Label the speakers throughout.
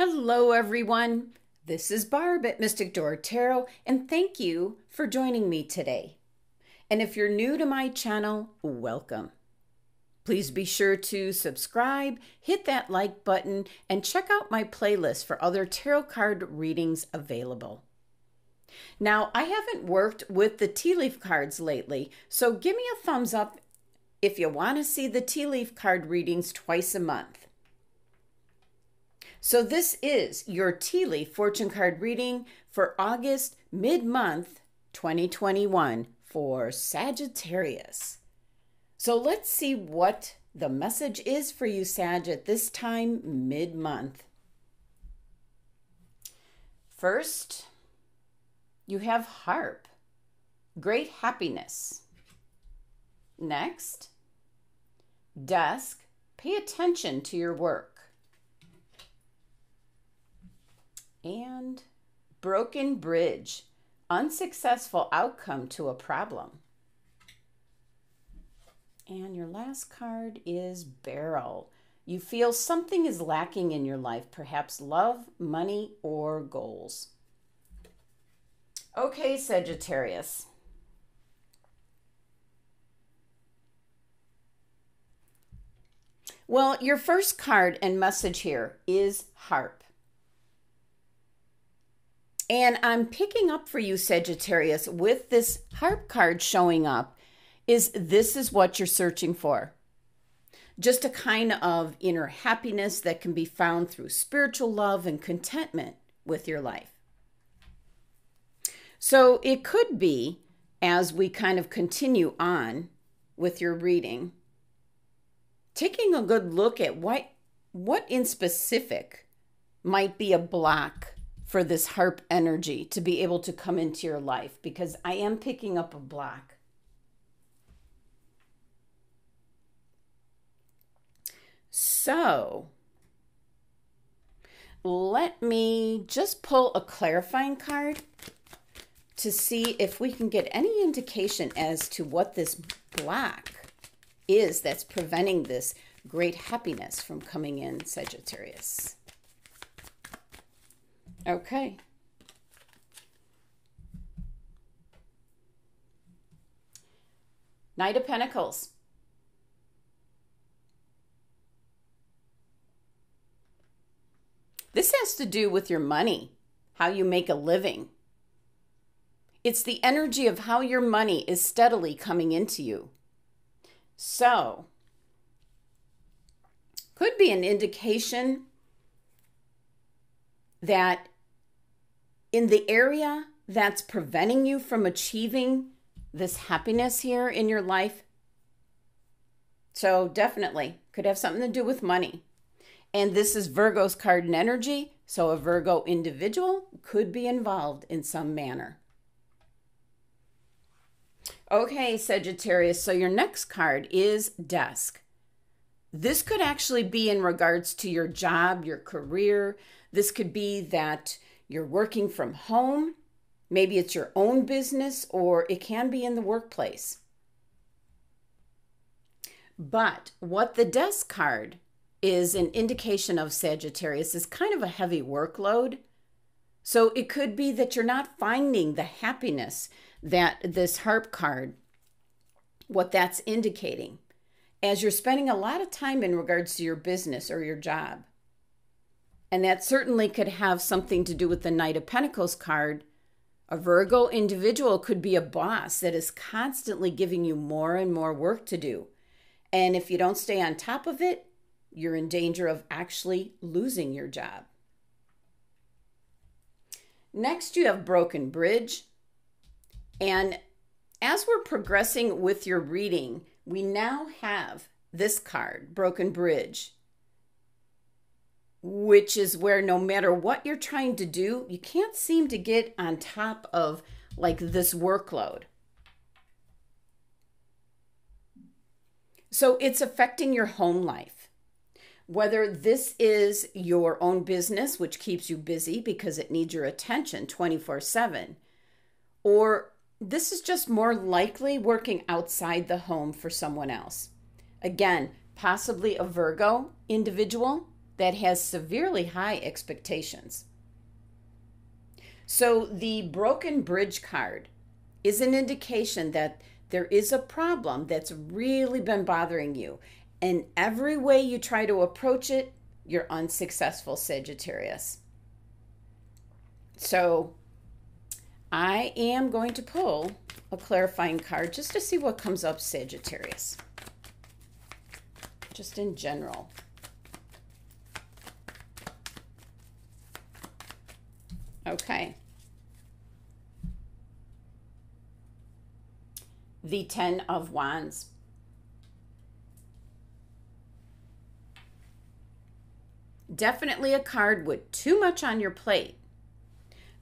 Speaker 1: Hello, everyone. This is Barb at Mystic Door Tarot, and thank you for joining me today. And if you're new to my channel, welcome. Please be sure to subscribe, hit that like button, and check out my playlist for other tarot card readings available. Now, I haven't worked with the tea leaf cards lately, so give me a thumbs up if you want to see the tea leaf card readings twice a month. So, this is your tea leaf fortune card reading for August mid month 2021 for Sagittarius. So, let's see what the message is for you, Sag, at this time mid month. First, you have harp, great happiness. Next, desk, pay attention to your work. And broken bridge, unsuccessful outcome to a problem. And your last card is barrel. You feel something is lacking in your life, perhaps love, money, or goals. Okay, Sagittarius. Well, your first card and message here is harp. And I'm picking up for you, Sagittarius, with this harp card showing up, is this is what you're searching for. Just a kind of inner happiness that can be found through spiritual love and contentment with your life. So it could be, as we kind of continue on with your reading, taking a good look at what, what in specific might be a block for this harp energy to be able to come into your life because I am picking up a block. So, let me just pull a clarifying card to see if we can get any indication as to what this block is that's preventing this great happiness from coming in, Sagittarius. Okay. Knight of Pentacles. This has to do with your money, how you make a living. It's the energy of how your money is steadily coming into you. So, could be an indication that in the area that's preventing you from achieving this happiness here in your life. So, definitely could have something to do with money. And this is Virgo's card and energy. So, a Virgo individual could be involved in some manner. Okay, Sagittarius. So, your next card is Desk. This could actually be in regards to your job, your career. This could be that you're working from home. Maybe it's your own business, or it can be in the workplace. But what the desk card is an indication of Sagittarius is kind of a heavy workload. So it could be that you're not finding the happiness that this harp card, what that's indicating, as you're spending a lot of time in regards to your business or your job. And that certainly could have something to do with the Knight of Pentacles card. A Virgo individual could be a boss that is constantly giving you more and more work to do. And if you don't stay on top of it, you're in danger of actually losing your job. Next, you have Broken Bridge. And as we're progressing with your reading, we now have this card, Broken Bridge which is where no matter what you're trying to do, you can't seem to get on top of like this workload. So it's affecting your home life. Whether this is your own business, which keeps you busy because it needs your attention 24 7, or this is just more likely working outside the home for someone else. Again, possibly a Virgo individual that has severely high expectations. So the broken bridge card is an indication that there is a problem that's really been bothering you. And every way you try to approach it, you're unsuccessful, Sagittarius. So I am going to pull a clarifying card just to see what comes up, Sagittarius. Just in general. Okay. The Ten of Wands. Definitely a card with too much on your plate.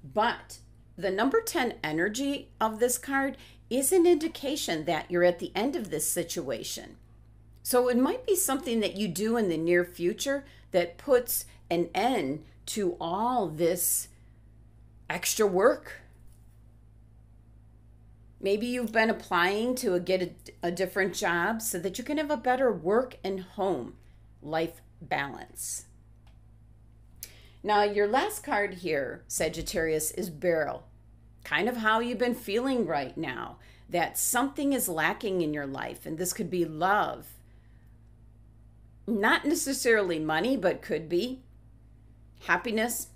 Speaker 1: But the number 10 energy of this card is an indication that you're at the end of this situation. So it might be something that you do in the near future that puts an end to all this extra work. Maybe you've been applying to get a, a, different job so that you can have a better work and home life balance. Now, your last card here, Sagittarius, is Barrel. Kind of how you've been feeling right now. That something is lacking in your life, and this could be love. Not necessarily money, but could be. Happiness.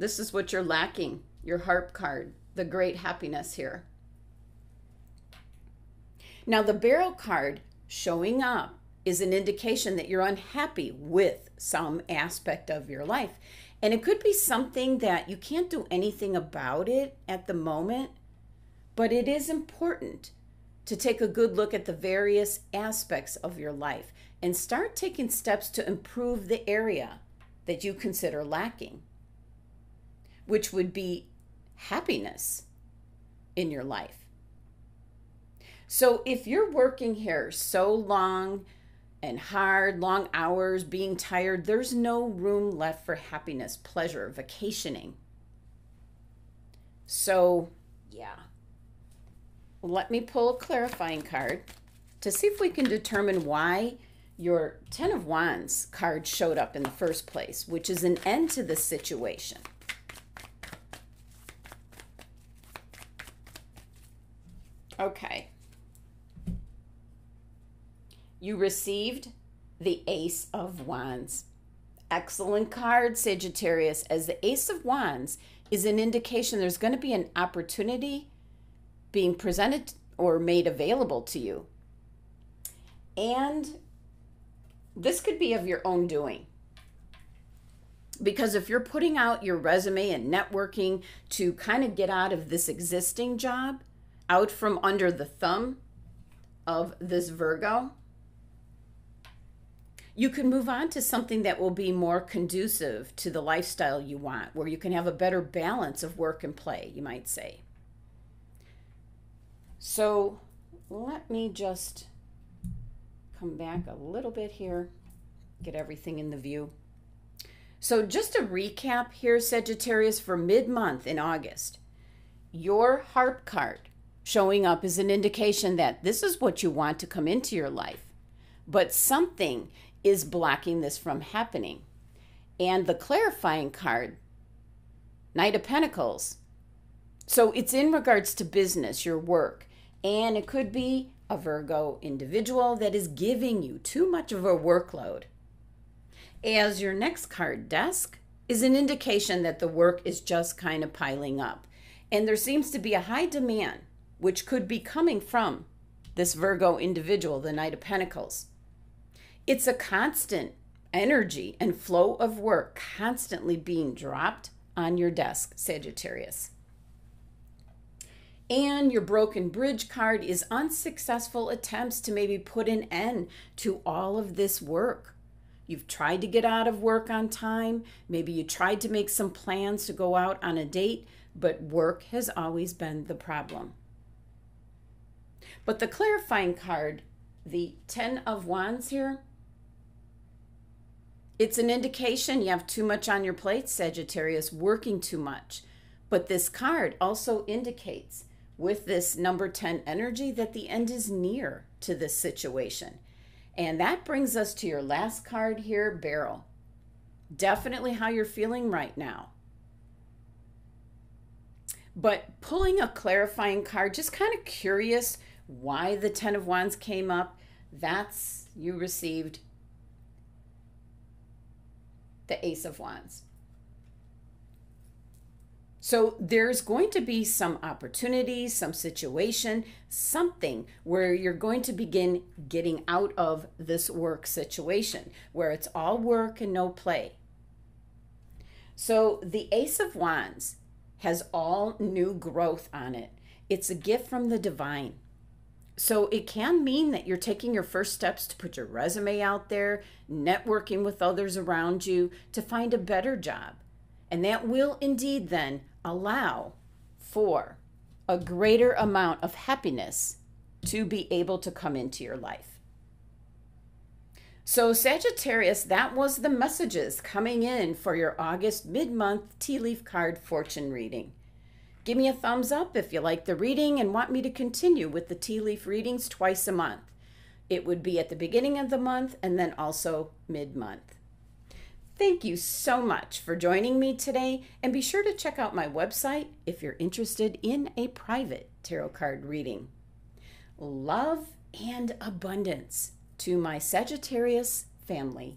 Speaker 1: This is what you're lacking. Your harp card, the great happiness here. Now, the barrel card showing up is an indication that you're unhappy with some aspect of your life. And it could be something that you can't do anything about it at the moment, but it is important to take a good look at the various aspects of your life and start taking steps to improve the area that you consider lacking, which would be happiness in your life. So if you're working here so long, and hard, long hours, being tired, there's no room left for happiness, pleasure, vacationing. So, yeah. Let me pull a clarifying card to see if we can determine why your Ten of Wands card showed up in the first place, which is an end to the situation. Okay you received the Ace of Wands. Excellent card, Sagittarius, as the Ace of Wands is an indication there's going to be an opportunity being presented or made available to you. And this could be of your own doing. Because if you're putting out your resume and networking to kind of get out of this existing job, out from under the thumb of this Virgo, you can move on to something that will be more conducive to the lifestyle you want, where you can have a better balance of work and play, you might say. So let me just come back a little bit here, get everything in the view. So, just a recap here, Sagittarius, for mid month in August, your harp card showing up is an indication that this is what you want to come into your life. But something is blocking this from happening. And the clarifying card, Knight of Pentacles. So it's in regards to business, your work, and it could be a Virgo individual that is giving you too much of a workload. As your next card, Desk, is an indication that the work is just kind of piling up. And there seems to be a high demand, which could be coming from this Virgo individual, the Knight of Pentacles. It's a constant energy and flow of work constantly being dropped on your desk, Sagittarius. And your broken bridge card is unsuccessful attempts to maybe put an end to all of this work. You've tried to get out of work on time. Maybe you tried to make some plans to go out on a date, but work has always been the problem. But the clarifying card, the 10 of Wands here, it's an indication you have too much on your plate, Sagittarius, working too much. But this card also indicates with this number 10 energy that the end is near to this situation. And that brings us to your last card here, Barrel. definitely how you're feeling right now. But pulling a clarifying card, just kind of curious why the Ten of Wands came up, that's you received the Ace of Wands. So there's going to be some opportunity, some situation, something where you're going to begin getting out of this work situation where it's all work and no play. So the Ace of Wands has all new growth on it. It's a gift from the divine. So it can mean that you're taking your first steps to put your resume out there, networking with others around you to find a better job. And that will indeed then allow for a greater amount of happiness to be able to come into your life. So, Sagittarius, that was the messages coming in for your August mid month tea leaf card fortune reading. Give me a thumbs up if you like the reading and want me to continue with the tea leaf readings twice a month. It would be at the beginning of the month and then also mid month. Thank you so much for joining me today, and be sure to check out my website if you're interested in a private tarot card reading. Love and abundance to my Sagittarius family.